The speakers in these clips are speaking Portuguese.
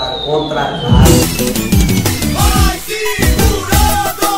contratado. Vai segurando!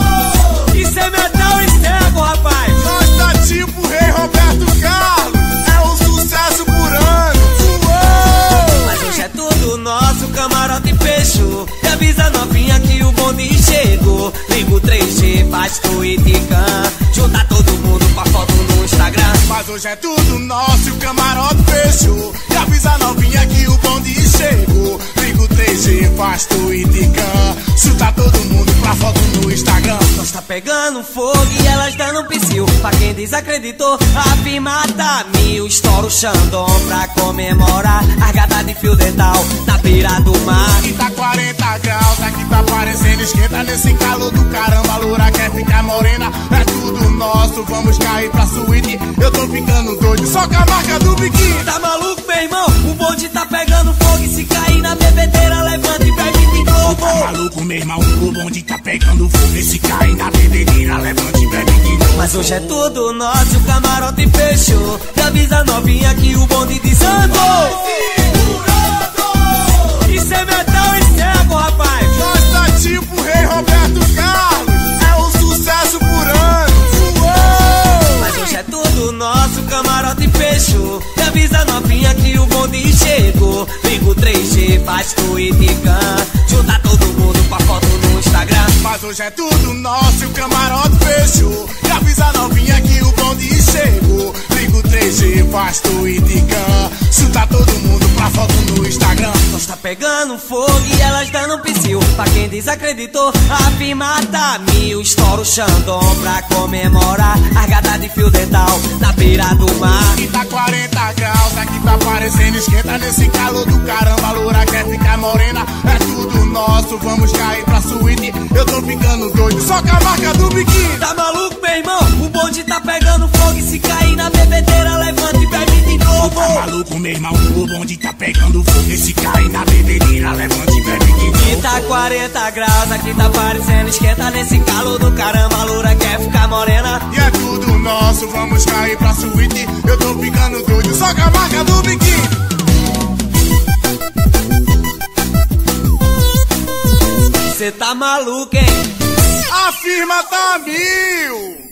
Isso é metal e cego, rapaz. Nós tá tipo o rei Roberto Carlos. É um sucesso por ano. Uou! Mas hoje é tudo nosso, camarote fechou. E avisa novinha que o bonde chegou. Liga o 3G, faz tweet e can. Junta todo mundo pra foto no Instagram. Mas hoje é tudo nosso e o camarote fechou. E avisa a novinha que o bonde chegou. Liga o 3G, faz tweet e can. Chuta todo mundo pra foto no Instagram. Nós tá pegando fogo e elas dando psiu. Pra quem desacreditou, a firma tá mil. Estoura o Xandão pra comemorar. Argada de fio dental na beira do mar. Aqui tá 40 graus, aqui tá parecendo esquenta nesse calor do caramba. A loura quer ficar morena, é tudo nosso. Vamos cair pra suíte. Eu tô ficando doido, só com a marca do biquíni. Tá maluco, meu irmão? O bonde tá pegando fogo. Esse cai na bebedeira, levante e bebe de novo. Mas hoje é tudo nosso, e o camarote fechou. E avisa a novinha que o bonde desandou. Isso é metal e cego, rapaz. Nós tá tipo o rei Roberto Carlos. É um sucesso por ano. Uou! Mas hoje é tudo nosso, o camarote fechou. E avisa novinha que o bonde chegou. Liga o 3G, faz tweet e can. Hoje é tudo nosso e o camarote fechou. E avisa a novinha que o bonde chegou. Liga o 3G, faz e can. Chuta todo mundo pra foto no Instagram. Nós tá pegando fogo e elas dando psiu. Pra quem desacreditou, a firma tá mil. Estoura o Xandão pra comemorar. Argada de fio dental na beira do mar. Aqui tá 40 graus, aqui tá parecendo esquenta nesse calor do caramba. A loura quer ficar morena, é tudo nosso. Vamos cair pra suíte. Eu tô ficando doido, só com a marca do biquíni. Tá maluco, meu irmão? O bonde tá pegando fogo e se cair na bebedeira, levanta e bebe de novo. Tá maluco, meu irmão? O bonde tá pegando fogo. Esse cai na bebedeira, levante e bebe de novo. Aqui tá 40 graus, aqui tá parecendo esquenta nesse calor do caramba. A loura quer ficar morena. Vamos cair pra suíte. Eu tô ficando doido, só com a marca do biquíni. Cê tá maluco, hein? A firma tá mil.